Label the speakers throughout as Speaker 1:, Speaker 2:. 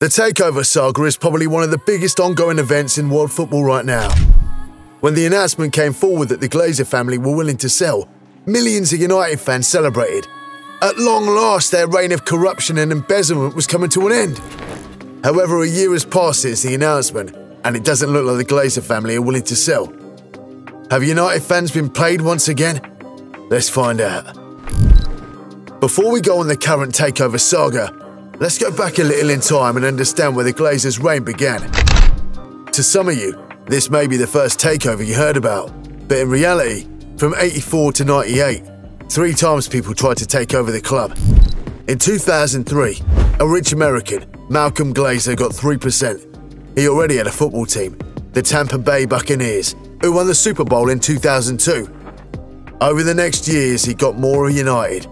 Speaker 1: The takeover saga is probably one of the biggest ongoing events in world football right now. When the announcement came forward that the Glazer family were willing to sell, millions of United fans celebrated. At long last, their reign of corruption and embezzlement was coming to an end. However, a year has passed since the announcement, and it doesn't look like the Glazer family are willing to sell. Have United fans been played once again? Let's find out. Before we go on the current takeover saga, let's go back a little in time and understand where the Glazers' reign began. To some of you, this may be the first takeover you heard about, but in reality, from 84 to 98, three times people tried to take over the club. In 2003, a rich American, Malcolm Glazer, got 3%. He already had a football team, the Tampa Bay Buccaneers, who won the Super Bowl in 2002. Over the next years, he got more United.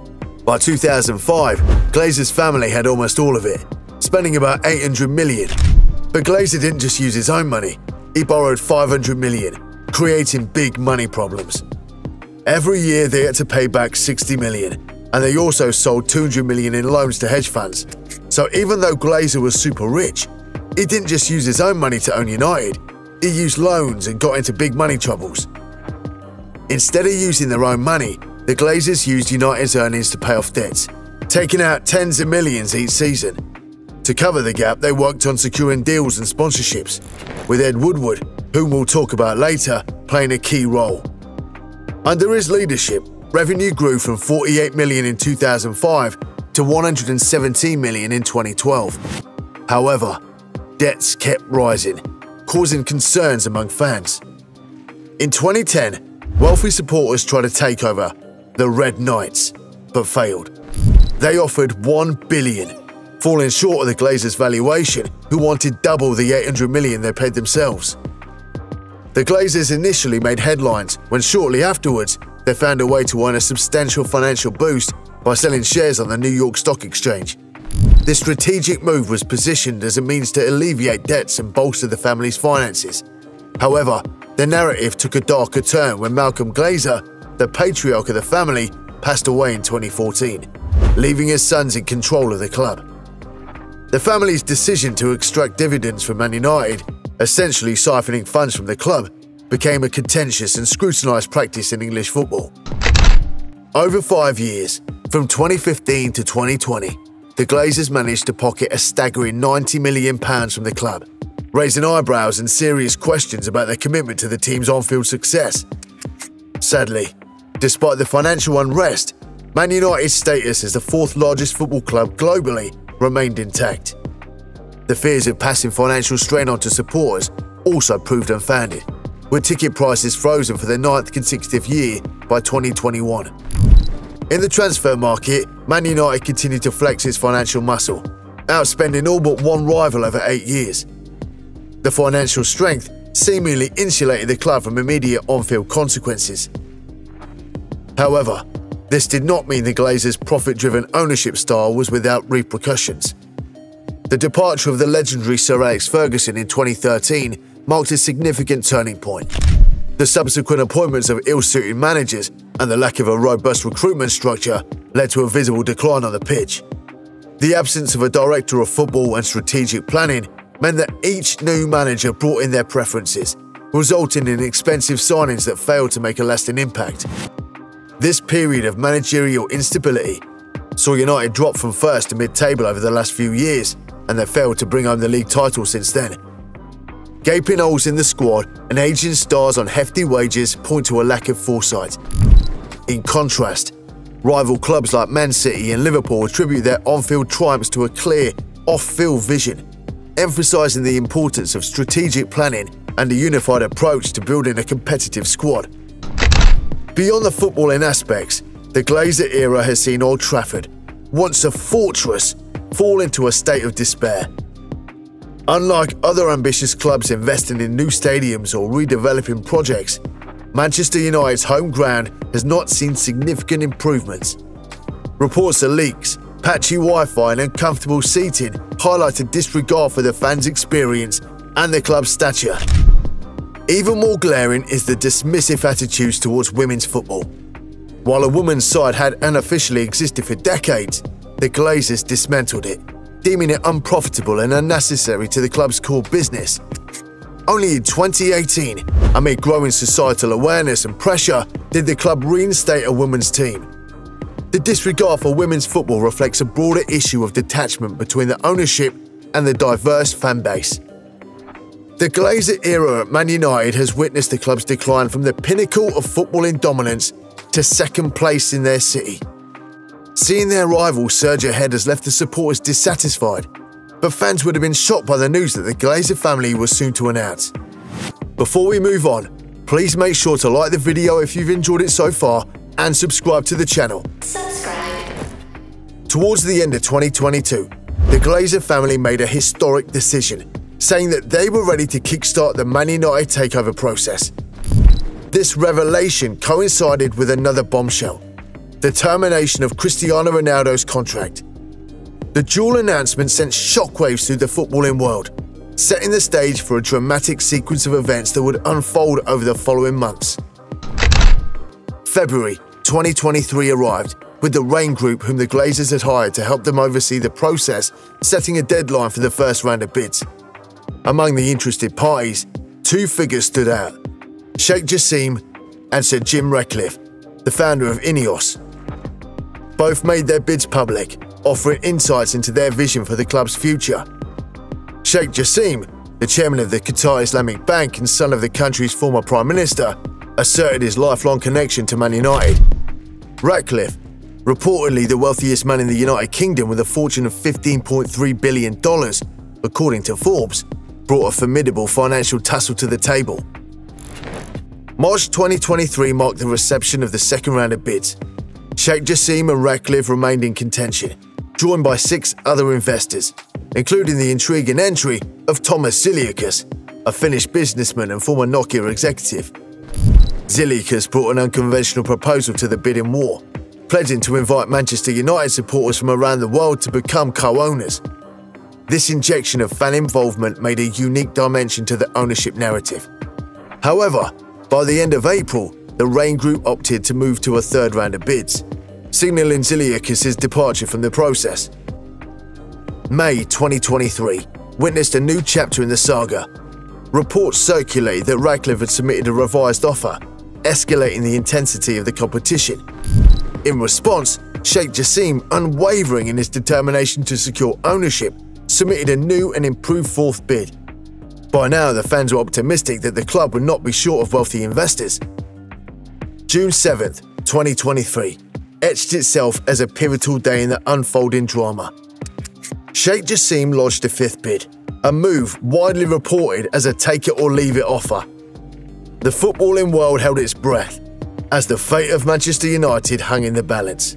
Speaker 1: By 2005, Glazer's family had almost all of it, spending about 800 million. But Glazer didn't just use his own money, he borrowed 500 million, creating big money problems. Every year they had to pay back 60 million, and they also sold 200 million in loans to hedge funds. So even though Glazer was super rich, he didn't just use his own money to own United, he used loans and got into big money troubles. Instead of using their own money, the Glazers used United's earnings to pay off debts, taking out tens of millions each season. To cover the gap, they worked on securing deals and sponsorships, with Ed Woodward, whom we'll talk about later, playing a key role. Under his leadership, revenue grew from 48 million in 2005 to 117 million in 2012. However, debts kept rising, causing concerns among fans. In 2010, wealthy supporters tried to take over the Red Knights, but failed. They offered 1 billion, falling short of the Glazers' valuation, who wanted double the 800 million they paid themselves. The Glazers initially made headlines when shortly afterwards they found a way to earn a substantial financial boost by selling shares on the New York Stock Exchange. This strategic move was positioned as a means to alleviate debts and bolster the family's finances. However, the narrative took a darker turn when Malcolm Glazer, the patriarch of the family, passed away in 2014, leaving his sons in control of the club. The family's decision to extract dividends from Man United essentially siphoning funds from the club, became a contentious and scrutinised practice in English football. Over five years, from 2015 to 2020, the Glazers managed to pocket a staggering £90 million from the club, raising eyebrows and serious questions about their commitment to the team's on field success. Sadly, despite the financial unrest, Man United's status as the fourth largest football club globally remained intact. The fears of passing financial strain onto supporters also proved unfounded, with ticket prices frozen for the ninth consecutive year by 2021. In the transfer market, Man United continued to flex its financial muscle, outspending all but one rival over eight years. The financial strength seemingly insulated the club from immediate on-field consequences. However, this did not mean the Glazers' profit-driven ownership style was without repercussions. The departure of the legendary Sir Alex Ferguson in 2013 marked a significant turning point. The subsequent appointments of ill-suited managers and the lack of a robust recruitment structure led to a visible decline on the pitch. The absence of a director of football and strategic planning meant that each new manager brought in their preferences, resulting in expensive signings that failed to make a lasting impact. This period of managerial instability saw United drop from first to mid-table over the last few years and they've failed to bring home the league title since then. Gaping holes in the squad and aging stars on hefty wages point to a lack of foresight. In contrast, rival clubs like Man City and Liverpool attribute their on-field triumphs to a clear, off-field vision, emphasising the importance of strategic planning and a unified approach to building a competitive squad. Beyond the footballing aspects, the Glazer era has seen Old Trafford, once a fortress, fall into a state of despair. Unlike other ambitious clubs investing in new stadiums or redeveloping projects, Manchester United's home ground has not seen significant improvements. Reports of leaks, patchy Wi-Fi and uncomfortable seating highlight a disregard for the fans' experience and the club's stature. Even more glaring is the dismissive attitudes towards women's football. While a women's side had unofficially existed for decades, the Glazers dismantled it, deeming it unprofitable and unnecessary to the club's core business. Only in 2018, amid growing societal awareness and pressure, did the club reinstate a women's team. The disregard for women's football reflects a broader issue of detachment between the ownership and the diverse fan base. The Glazer era at Man United has witnessed the club's decline from the pinnacle of footballing dominance to second place in their city. Seeing their rival surge ahead has left the supporters dissatisfied, but fans would have been shocked by the news that the Glazer family was soon to announce. Before we move on, please make sure to like the video if you've enjoyed it so far and subscribe to the channel. Subscribe. Towards the end of 2022, the Glazer family made a historic decision, saying that they were ready to kickstart the Man United takeover process. This revelation coincided with another bombshell the termination of Cristiano Ronaldo's contract. The dual announcement sent shockwaves through the footballing world, setting the stage for a dramatic sequence of events that would unfold over the following months. February 2023 arrived, with the Raine Group, whom the Glazers had hired to help them oversee the process, setting a deadline for the first round of bids. Among the interested parties, two figures stood out Sheikh Jassim and Sir Jim Ratcliffe, the founder of Ineos, both made their bids public, offering insights into their vision for the club's future. Sheikh Jassim, the chairman of the Qatar Islamic Bank and son of the country's former prime minister, asserted his lifelong connection to Man United. Ratcliffe, reportedly the wealthiest man in the United Kingdom with a fortune of $15.3 billion, according to Forbes, brought a formidable financial tussle to the table. March 2023 marked the reception of the second round of bids, Sheikh Jassim and Ratcliffe remained in contention, joined by six other investors, including the intriguing entry of Thomas Zilliacus, a Finnish businessman and former Nokia executive. Zilliacus brought an unconventional proposal to the bidding war, pledging to invite Manchester United supporters from around the world to become co-owners. This injection of fan involvement made a unique dimension to the ownership narrative. However, by the end of April, the Raine Group opted to move to a third round of bids, signaling Zilliacus' departure from the process. May 2023 witnessed a new chapter in the saga. Reports circulate that Ratcliffe had submitted a revised offer, escalating the intensity of the competition. In response, Sheikh Jassim, unwavering in his determination to secure ownership, submitted a new and improved fourth bid. By now, the fans were optimistic that the club would not be short of wealthy investors, June 7th, 2023, etched itself as a pivotal day in the unfolding drama. Sheikh Jassim lodged a fifth bid, a move widely reported as a take it or leave it offer. The footballing world held its breath as the fate of Manchester United hung in the balance.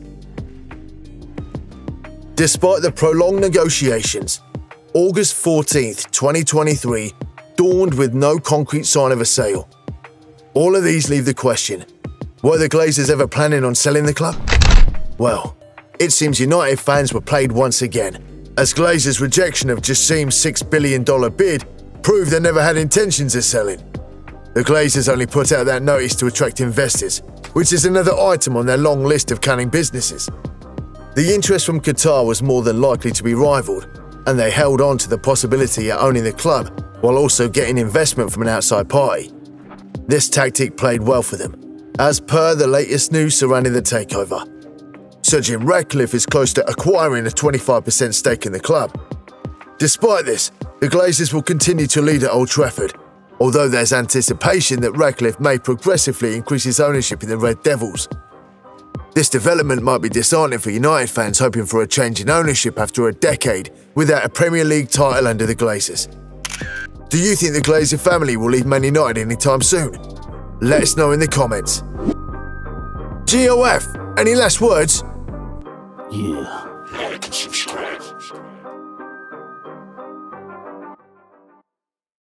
Speaker 1: Despite the prolonged negotiations, August 14th, 2023 dawned with no concrete sign of a sale. All of these leave the question were the Glazers ever planning on selling the club? Well, it seems United fans were played once again, as Glazers' rejection of Jassim's $6 billion bid proved they never had intentions of selling. The Glazers only put out that notice to attract investors, which is another item on their long list of cunning businesses. The interest from Qatar was more than likely to be rivaled, and they held on to the possibility of owning the club while also getting investment from an outside party. This tactic played well for them, as per the latest news surrounding the takeover. Sir Jim Ratcliffe is close to acquiring a 25% stake in the club. Despite this, the Glazers will continue to lead at Old Trafford, although there's anticipation that Ratcliffe may progressively increase his ownership in the Red Devils. This development might be disheartening for United fans hoping for a change in ownership after a decade without a Premier League title under the Glazers. Do you think the Glazer family will leave Man United anytime soon? Let us know in the comments. GOF, any last words?
Speaker 2: Yeah.